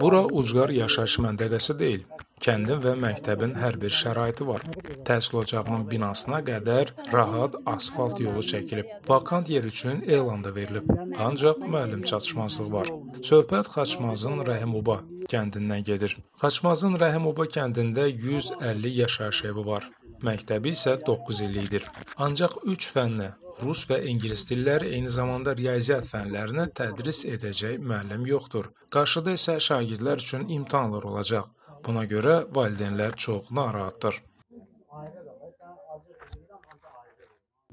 Bura ucqar yaşayış məntəqəsi deyil. Kəndin və məktəbin hər bir şəraiti var. Təhsil ocağının binasına qədər rahat asfalt yolu çəkilib. Vakant yer üçün elan da verilib. Ancaq müəllim çatışmazlığı var. Söhbət Xaçmazın Rəhimoba kəndindən gedir. Xaçmazın Rəhimoba kəndində 150 yaşayış evi var. Məktəbi isə 9 illikdir. Ancaq 3 fənni rus və ingilis dilləri eyni zamanda riyaziyyat fənlərini tədris edəcək müəllim yoxdur. Qarşıda isə şagirdlər üçün imtahanlar olacaq. Buna görə valideynlər çox narahatdır.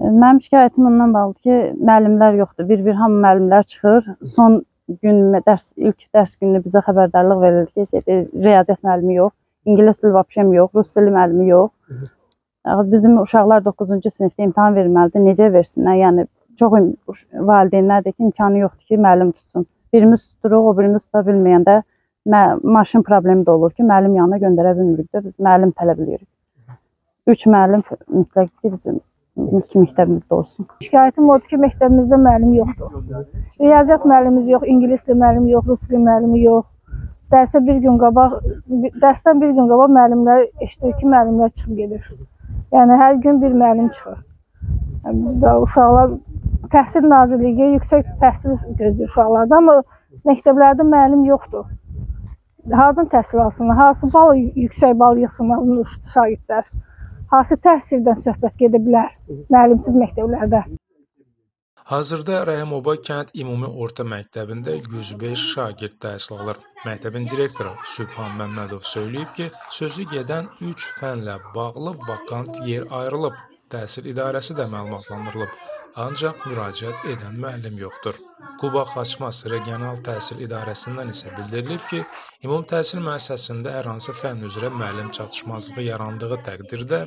Mənim şikayətim ondan bağlıdır ki, müəllimlər yoxdur. Bir-bir hamı müəllimlər çıxır. Son gün dərs ilk dərs günü bizə xəbərdarlıq verildi ki, şey, riyaziyyat müəllimi yox, ingilis dili vəbşəm yox, rus dili müəllimi yox. Bizim uşaqlar 9-cu sinifdə imtahan verməlidir. Necə versinlər? Yəni çox valideynlər də ki, imkanı yoxdur ki, müəllim tutsun. Birimiz tuturuq, o birimiz tuta bilməyəndə mə- maşın problemi də olur ki, müəllim yanına göndərə bilmirik də biz müəllim tələb edirik. 3 müəllim mütləq ki, bizim iki məktəbimizdə olsun. Şikayətim odur ki, məktəbimizdə müəllim yoxdur. Riyaziyyat müəllimimiz yox, ingilis dili müəllimi yox, rus dili müəllimi yox. Dərsə bir gün qabaq, dərsdən bir gün qabaq müəllimlər eşidir ki, müəllimlər çıxıb gedir. Yəni hər gün bir müəllim çıxır. Və uşaqlar Təhsil Nazirliyi yüksək təhsil gözləyir uşaqlardan, amma məktəblərdə müəllim yoxdur. Hardan təhsil alsınlar? Hansı bal yüksək bal yığsınlar şagirdlər? Hansı təhsildən söhbət gedə bilər müəllimsiz məktəblərdə? Hazırda Rəhimoba kənd ümumi orta məktəbində 105 şagird təhsil alır. Məktəbin direktoru Sübhan Məmmədov söyləyib ki, sözü gedən 3 fənlə bağlı vakant yer ayrılıb. Təhsil idarəsi də məlumatlandırılıb. Ancaq müraciət edən müəllim yoxdur. Quba Xaçmaz Regional Təhsil İdarəsindən isə bildirilib ki, ümumi təhsil müəssisəsində hər hansı fənn üzrə müəllim çatışmazlığı yarandığı təqdirdə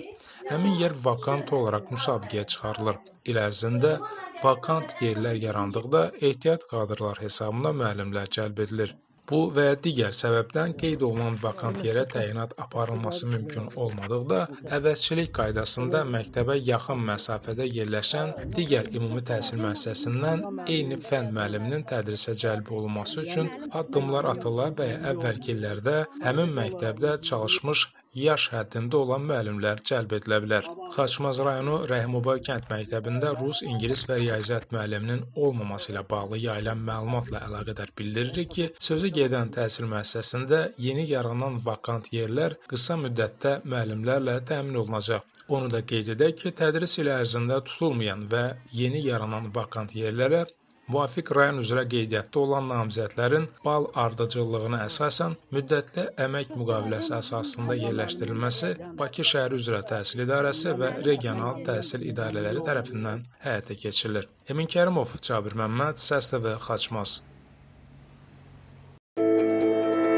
həmin yer vakant olaraq müsabiqəyə çıxarılır. İl ərzində vakant yerlər yarandıqda ehtiyat kadrlar hesabına müəllimlər cəlb edilir. Bu və digər səbəbdən qeyd olunan vakant yerə təyinat aparılması mümkün olmadıqda, əvəzçilik qaydasında məktəbə yaxın məsafədə yerləşən digər ümumi təhsil müəssisəsindən eyni fənn müəlliminin tədrisə cəlb olunması üçün addımlar atıla və əvvəlki illərdə həmin məktəbdə çalışmış yaş həddində olan müəllimlər cəlb edilə bilər. Xaçmaz rayonu Rəhimoba kənd məktəbində rus, ingilis və riyaziyyat müəlliminin olmaması ilə bağlı yayılan məlumatla əlaqədar bildiririk ki, sözü gedən təhsil müəssisəsində yeni yaranan vakant yerlər qısa müddətdə müəllimlərlə təmin olunacaq. Onu da qeyd edək ki, tədris ili ərzində tutulmayan və yeni yaranan vakant yerlərə müvafiq rayon üzrə qeydiyyatda olan namizədlərin bal ardıcıllığına əsasən müddətli əmək müqaviləsi əsasında yerləşdirilməsi Bakı şəhəri üzrə təhsil idarəsi və regional təhsil idarələri tərəfindən həyata keçirilir. Emin Kərimov, Cabir Məmməd, Səs TV Xaçmaz.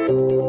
Thank you